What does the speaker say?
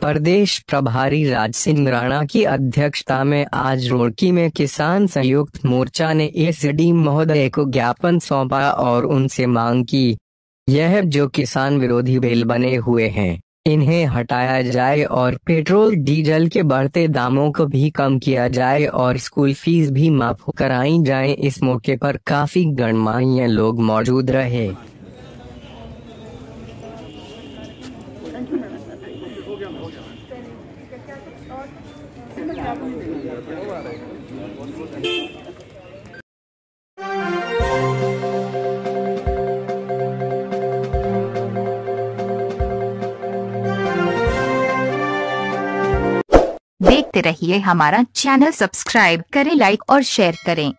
प्रदेश प्रभारी राज सिंह राणा की अध्यक्षता में आज रुड़की में किसान संयुक्त मोर्चा ने एसडी महोदय को ज्ञापन सौंपा और उनसे मांग की। यह जो किसान विरोधी बिल बने हुए हैं, इन्हें हटाया जाए और पेट्रोल, डीजल के बढ़ते दामों को भी कम किया जाए और स्कूल फ़ीस भी माफ़ कराई जाए। इस मौके पर काफ़ी गणमान्य लोग मौजूद रहे। देखते रहिए हमारा चैनल सब्सक्राइब करें लाइक और शेयर करें।